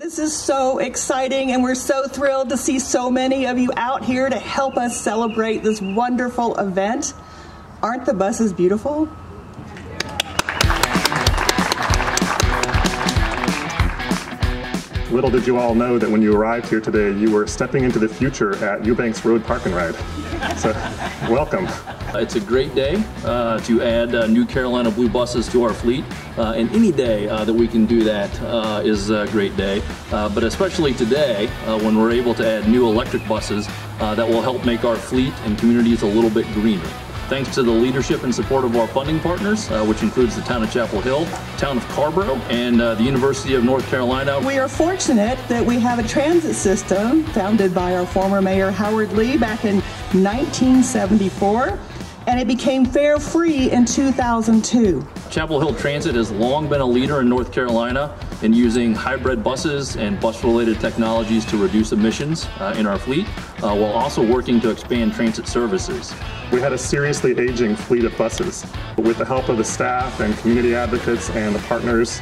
This is so exciting, and we're so thrilled to see so many of you out here to help us celebrate this wonderful event. Aren't the buses beautiful? Little did you all know that when you arrived here today, you were stepping into the future at Eubanks Road Park and Ride. So, welcome. It's a great day uh, to add uh, new Carolina Blue buses to our fleet, uh, and any day uh, that we can do that uh, is a great day. Uh, but especially today, when we're able to add new electric buses that will help make our fleet and communities a little bit greener thanks to the leadership and support of our funding partners, uh, which includes the town of Chapel Hill, town of Carrboro, and uh, the University of North Carolina. We are fortunate that we have a transit system founded by our former mayor Howard Lee back in 1974 and it became fare free in 2002. Chapel Hill Transit has long been a leader in North Carolina in using hybrid buses and bus related technologies to reduce emissions uh, in our fleet uh, while also working to expand transit services. We had a seriously aging fleet of buses. With the help of the staff and community advocates and the partners,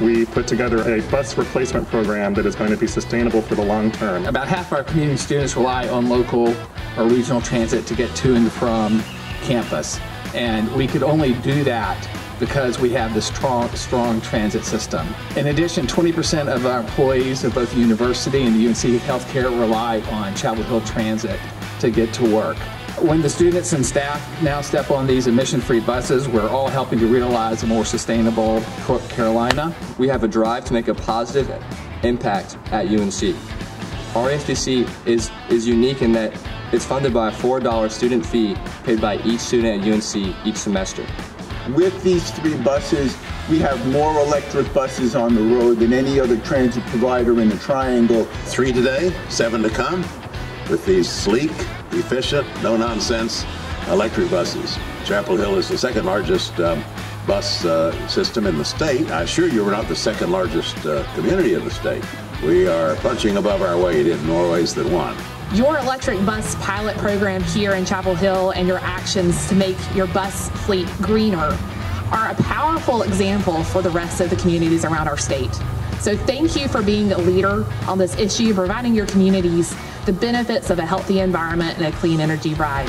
we put together a bus replacement program that is going to be sustainable for the long term. About half our community students rely on local or regional transit to get to and from campus. And we could only do that because we have this strong, strong transit system. In addition, 20% of our employees of both the university and the UNC Healthcare rely on Chapel Hill Transit to get to work. When the students and staff now step on these emission-free buses, we're all helping to realize a more sustainable North Carolina. We have a drive to make a positive impact at UNC. Our FTC is, is unique in that it's funded by a $4 student fee paid by each student at UNC each semester. With these three buses, we have more electric buses on the road than any other transit provider in the Triangle. Three today, seven to come, with these sleek, efficient, no-nonsense electric buses. Chapel Hill is the second largest um, bus uh, system in the state. I assure you we're not the second largest uh, community of the state. We are punching above our weight in more ways than one. Your electric bus pilot program here in Chapel Hill and your actions to make your bus fleet greener are a powerful example for the rest of the communities around our state. So thank you for being a leader on this issue, providing your communities the benefits of a healthy environment and a clean energy ride.